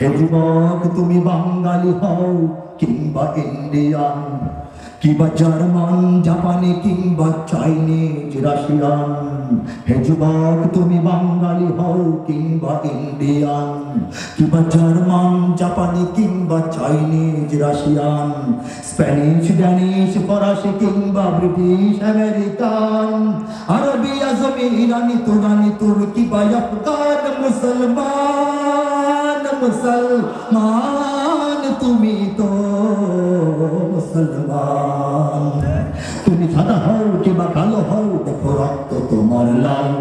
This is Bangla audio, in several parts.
হে যুবক তুমি বাঙালি হও, কিংবা ইন্ডিয়ান, কিংবা জার্মান, জাপানি, কিংবা চাইনিজ, রাশিয়ান। হে যুবক তুমি বাঙালি হও, কিংবা ইন্ডিয়ান, কিংবা জার্মান, জাপানি, কিংবা চাইনিজ, রাশিয়ান, স্প্যানিশ, ড্যানিশ, ফরাসি, কিংবা ব্রিটিশ, আমেরিকান, আরবি, আজমি ইরানি তুরানি, তুর্কি বা আফগান, মুসলমান। মুসলমান তুমি তো মুসলমান। তুমি সাদা হও কিংবা কালো হও, দেখো রক্ত তোমার লাল।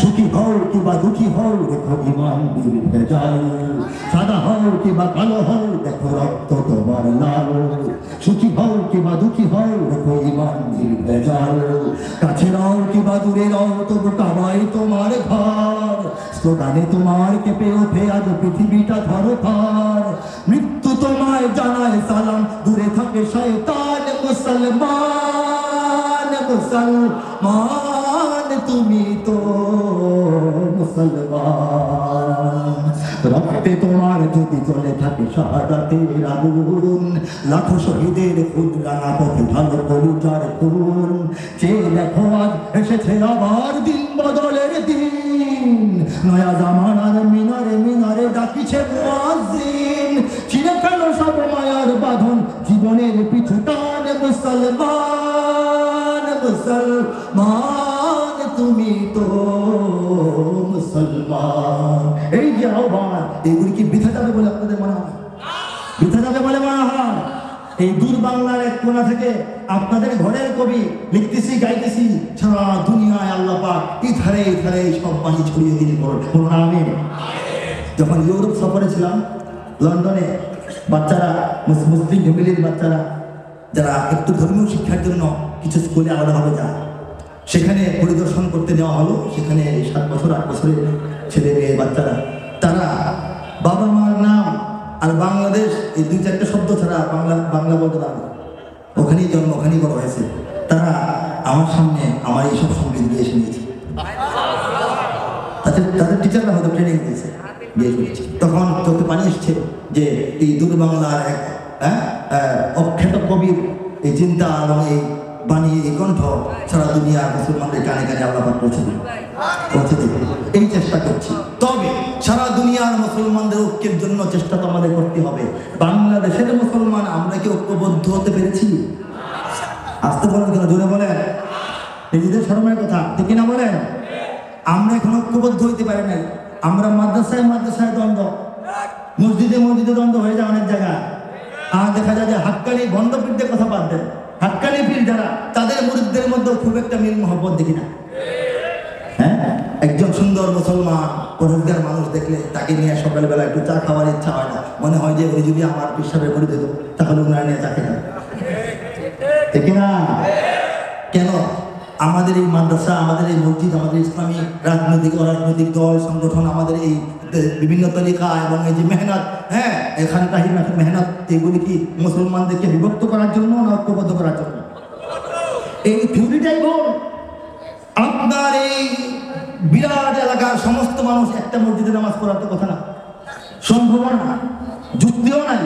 সুখী হও কিংবা দুঃখী হও, দেখো ইমান ভেজাল সাদা হও কিংবা কালো হও, দেখো রক্ত তোমার লাল। কিংবা দুঃখী হও দেখো ইমান বীর কাছে তবু কাবাই তোমার তোমার আজ পৃথিবীটা ধরো মৃত্যু তোমায় জানায় সালাম, দূরে থাকে শয়তান মুসলমান। মুসলমান তুমি তো মুসলমান। রক্তে তোমার যদি চলে শাহাদাতের আগুন লাখো শহীদের খুন পথে ঢালো কলুচার খুন চেয়ে দেখো আজ এসেছে আবার দিন বদলের দিন। নয়া জামানার মিনারে মিনারে ডাকিছে মুয়াজ্জিন। ছিঁড়ে সব মায়ার বাঁধন, জীবনের পিছু টান মুসলমান মুসলমান তুমি তো মুসলমান। এই যে আহ্বান এইগুলি কি বৃথা যাবে বলে আপনাদের মনে হয় বৃথা যাবে বলে মনে হয় এই দূর বাংলার এক কোণা থেকে আপনাদের ঘরের কবি লিখতেছি, গাইতেছি, সারা দুনিয়ায় আল্লাহ পাক ধারে এই সব পানি ছড়িয়ে দিলে করুন। আমি যখন ইউরোপ সফরে ছিলাম, লন্ডনে বাচ্চারা, মুস- মুসলিম ফ্যামিলির বাচ্চারা, যারা একটু ধর্মীয় শিক্ষার জন্য কিছু স্কুলে আলাদাভাবে যায়, সেখানে পরিদর্শন করতে নেওয়া হলো। সেখানে সাত বছর, আট বছরের ছেলে মেয়ে বাচ্চারা আর বাংলাদেশ এই দুই চারটে শব্দ ছাড়া বাংলা বাংলা বলতে পারবে ওখানেই জন্ম ওখানেই বড় হয়েছে। তারা আমার সামনে আমার এইসব সংগীত গিয়ে শুনিয়েছে তাদের তাদের টিচাররা হয়তো ট্রেনিং দিয়েছে দিয়ে তখন চোখে পানি এসছে যে এই দূর বাংলার এক হ্যাঁ, অখ্যাত কবির এই চিন্তা এবং এই বাণী এই কণ্ঠ সারা দুনিয়া মুসলমানদের কানে কানে আল্লাহ পৌঁছে দিল। পৌঁছে দিল। এই চেষ্টা করছি। তবে সারা দুনিয়ার মুসলমানদের ঐক্যের জন্য চেষ্টা তো আমাদের করতে হবে। বাংলাদেশের মুসলমান, আমরা কি ঐক্যবদ্ধ হতে পেরেছি? আসতে বলেন কেন? জোরে বলেন। নিজেদের শরমের কথা, ঠিক না বলেন? আমরা এখন ঐক্যবদ্ধ হইতে পারি নাই। আমরা মাদ্রাসায় মাদ্রাসায় দ্বন্দ্ব। মসজিদে মসজিদে দ্বন্দ্ব হয়ে যায় অনেক জায়গায়। আর দেখা যায় যে হাক্কানি বন্ডপীঠদের কথা বাদ দেন। হাক্কানি পীর যারা, তাদের মুরিদদের মধ্যে খুব একটা মিল মহব্বত দেখি না। হ্যাঁ? একজন সুন্দর মুসলমান পরোজগার মানুষ দেখলে তাকে নিয়ে সকালবেলা একটু চা খাওয়ার ইচ্ছা হয় না। মনে হয় যে উনি যদি আমার পিসাবে করে দিত, তাহলে উনারা নিয়ে চা খেতাম। ঠিক না? কেন? আমাদের এই মাদ্রাসা, আমাদের এই মসজিদ, আমাদের ইসলামী রাজনৈতিক, অরাজনৈতিক দল, সংগঠন, আমাদের এই বিভিন্ন তরিকা এবং এই যে মেহনত হ্যাঁ? এখানকার মেহনত, এগুলি কি মুসলমানদেরকে বিভক্ত করার জন্য না ঐক্যবদ্ধ করার জন্য? এই থিওরিটাই ভুল আপনার এই বিরাট এলাকার সমস্ত মানুষ একটা মসজিদে নামাজ পড়ার তো কথা না। সম্ভব না। যুক্তিও নাই।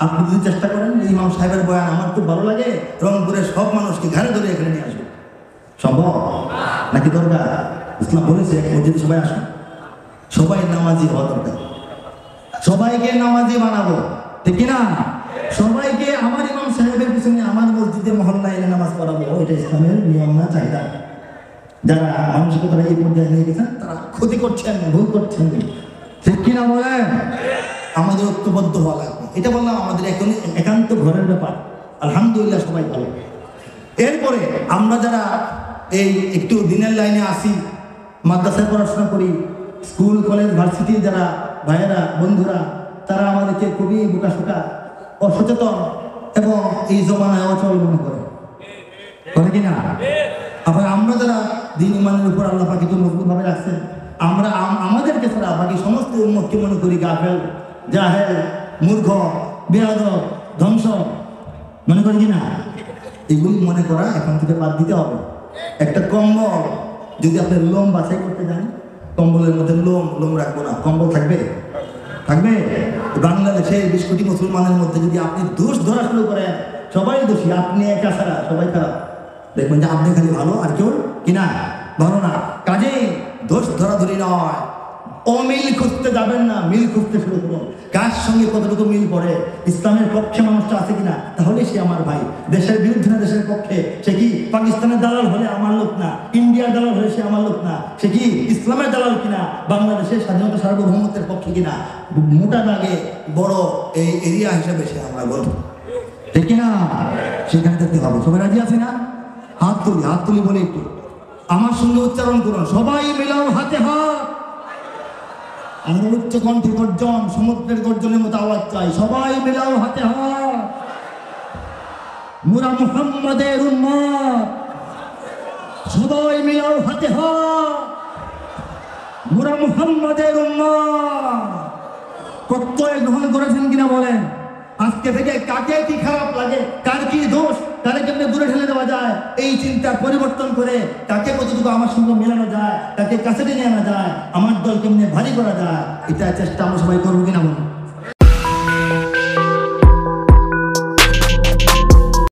আপনি যদি চেষ্টা করেন ইমাম সাহেবের বয়ান আমার খুব ভালো লাগে, রংপুরের সব মানুষকে ঘরে ধরে এখানে নিয়ে আসবে সম্ভব? নাকি দরকার? ইসলাম বলেছে, এক মসজিদে সবাই আসুন সবাই নামাজি হওয়া দরকার। সবাইকে নামাজি বানাবো। ঠিক না সবাইকে আমার ইমাম সাহেবের পিছনে আমার মসজিদে মহল্লা এনে নামাজ পড়াবো। এটা ইসলামের নিয়ম না, চাহিদা। যারা মানসিকতা এই পর্যায়ে নিয়ে গেছেন তারা ক্ষতি করছেন ভুল করছেন। ঠিক কিনা বলেন? আমাদের ঐক্যবদ্ধ হওয়া লাগবে। এটা বললাম আমাদের এখন একান্ত ঘরের ব্যাপার। আলহামদুলিল্লাহ সবাই ভালো। এরপরে আমরা যারা এই একটু দিনের লাইনে আসি মাদ্রাসায় পড়াশোনা করি স্কুল কলেজ ভার্সিটি যারা ভাইয়েরা বন্ধুরা তারা আমাদেরকে খুবই বোকাশোকা অসচেতন এবং এই জমানায় অচল মনে করে। করে কিনা? আবার আমরা যারা দিন ইমানের উপর আল্লাহ পাকে তো মজবুতভাবে রাখছেন। আমরা আমাদেরকে ছাড়া বাকি সমস্ত উন্মতকে মনে করি গাফেল, জাহেল, মূর্খ বেয়াদ ধ্বংস। মনে করি না? এগুলি মনে করা এখন থেকে বাদ দিতে হবে। একটা কম্বল, যদি আপনি লোম বাছাই করতে যান, কম্বলের মধ্যে লোম লোম রাখব না, কম্বল থাকবে? থাকবে? বাংলাদেশের বিশ কোটি মুসলমানের মধ্যে যদি আপনি দোষ ধরা শুরু করেন, সবাই দোষী, আপনি একা ছাড়া, সবাই খারাপ। দেখবেন যে আপনি খালি ভালো আর কেউ কিনা ভালো না, কাজেই দোষ ধরাধরি নয়। অমিল খুঁজতে যাবেন না, মিল খুঁজতে শুরু করুন কার সঙ্গে কতটুকু মিল পড়ে? ইসলামের পক্ষে মানুষটা আছে কিনা তাহলে সে আমার ভাই। দেশের বিরুদ্ধে না দেশের পক্ষে? সে কি পাকিস্তানের দালাল হলে আমার লোক না? ইন্ডিয়ার দালাল হলে সে আমার লোক না? সে কি ইসলামের দালাল কিনা বাংলাদেশের স্বাধীনতা সার্বভৌমত্বের পক্ষে কিনা মোটা দাগে বড় এই এরিয়া হিসেবে সে আমার বন্ধু ঠিক কিনা সেখানে দেখতে হবে সবাই রাজি আছে না? হাত তুলি হাত তুলি বলে একটু। আমার সঙ্গে উচ্চারণ করুন। সবাই মিলাও হাতে হাত। আমরা উচ্চ কণ্ঠে গর্জন, সমুদ্রের গর্জনের মতো আওয়াজ চাই। সবাই মিলাও হাতে হাত। মুরা মুহাম্মাদের উম্মত সবাই মিলাও হাতে হাত। মুরা মুহাম্মাদের উম্মত প্রত্যয় গ্রহণ করেছেন কিনা বলেন? আজকে থেকে কাকে কি খারাপ লাগে? কার কি দোষ? কারে কেমনে দূরে ঠেলে দেওয়া যায়? এই চিন্তা পরিবর্তন করে তাকে কতটুকু আমার সঙ্গে মেলানো যায়, তাকে কাছে টেনে আনা যায়, আমার দল কেমনে ভারী করা যায় এটা চেষ্টা আমরা সবাই করব কিনা বলুন?